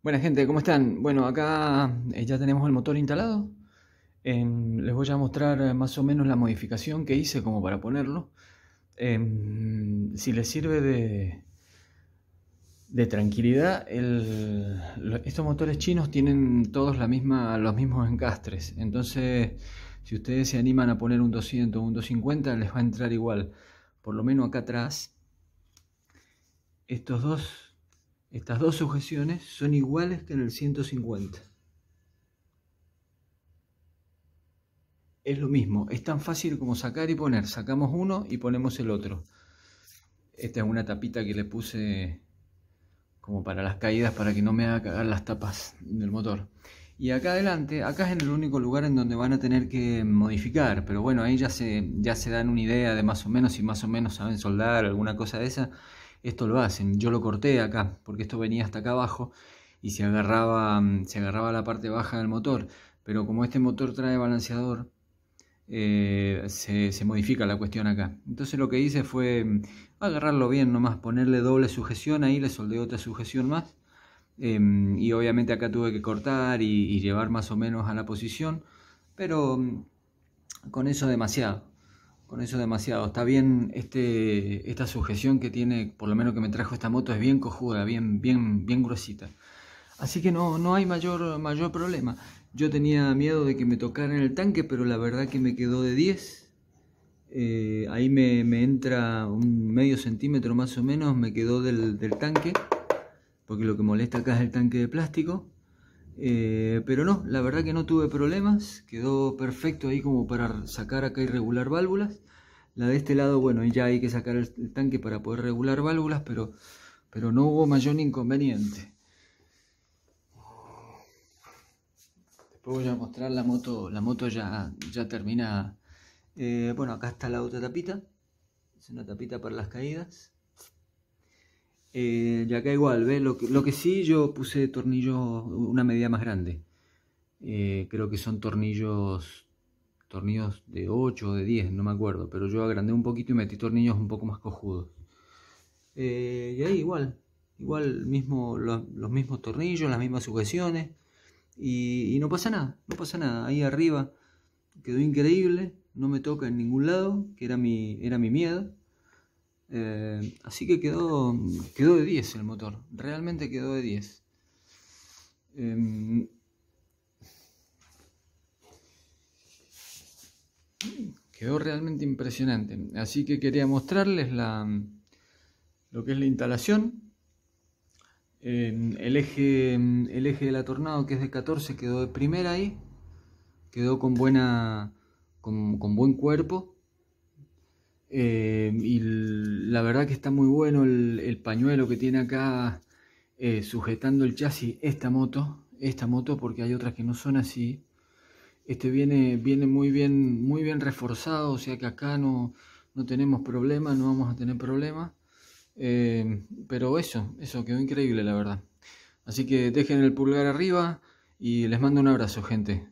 Buena gente, ¿cómo están? Bueno, acá eh, ya tenemos el motor instalado. Em, les voy a mostrar eh, más o menos la modificación que hice como para ponerlo. Em, si les sirve de, de tranquilidad, estos motores chinos tienen todos la misma, los mismos encastres. Entonces, si ustedes se animan a poner un 200 o un 250, les va a entrar igual. Por lo menos acá atrás, estos dos estas dos sujeciones son iguales que en el 150. Es lo mismo, es tan fácil como sacar y poner. Sacamos uno y ponemos el otro. Esta es una tapita que le puse como para las caídas para que no me haga cagar las tapas del motor. Y acá adelante, acá es en el único lugar en donde van a tener que modificar, pero bueno, ahí ya se, ya se dan una idea de más o menos, si más o menos saben soldar alguna cosa de esa, esto lo hacen. Yo lo corté acá, porque esto venía hasta acá abajo y se agarraba, se agarraba la parte baja del motor. Pero como este motor trae balanceador, eh, se, modifica la cuestión acá. Entonces lo que hice fue mm, agarrarlo bien nomás, ponerle doble sujeción ahí, le soldé otra sujeción más. Em, y obviamente acá tuve que cortar y llevar más o menos a la posición, pero mm, con eso demasiado. Con eso demasiado. Está bien este, esta sujeción que tiene, por lo menos que me trajo esta moto, es bien cojuda, bien, bien, bien gruesita. Así que no, no hay mayor, mayor problema. Yo tenía miedo de que me tocara en el tanque, pero la verdad que me quedó de 10. Eh, ahí me, entra un medio centímetro más o menos, me quedó del, del tanque, porque lo que molesta acá es el tanque de plástico. Eh, pero no, la verdad que no tuve problemas, quedó perfecto ahí como para sacar acá y regular válvulas. La de este lado, bueno, ya hay que sacar el, tanque para poder regular válvulas, pero, pero no hubo mayor inconveniente. Después voy a mostrar la moto, la moto ya, ya termina. Eh, bueno, acá está la otra tapita, es una tapita para las caídas. Eh, y acá igual, ¿ves? Lo que, lo que sí yo puse tornillos una medida más grande. Eh, creo que son tornillos tornillos de 8 o de 10, no me acuerdo, pero yo agrandé un poquito y metí tornillos un poco más cojudos. Eh, y ahí igual, igual mismo, los, mismos tornillos, las mismas sujeciones, y, y, no pasa nada, no pasa nada. Ahí arriba quedó increíble, no me toca en ningún lado, que era mi, era mi miedo. Eh, así que quedó, quedó de 10 el motor, realmente quedó de 10. Em, quedó realmente impresionante. Así que quería mostrarles la, lo que es la instalación. Em, el, eje, el eje de la Tornado, que es de 14, quedó de primera ahí. Quedó con, buena, con, con buen cuerpo. Eh, y la verdad que está muy bueno el, pañuelo que tiene acá eh, sujetando el chasis esta moto, esta moto porque hay otras que no son así. Este viene, viene muy bien, muy bien reforzado, o sea que acá no, no tenemos problemas, no vamos a tener problemas. Eh, pero eso, eso quedó increíble la verdad. Así que dejen el pulgar arriba y les mando un abrazo, gente.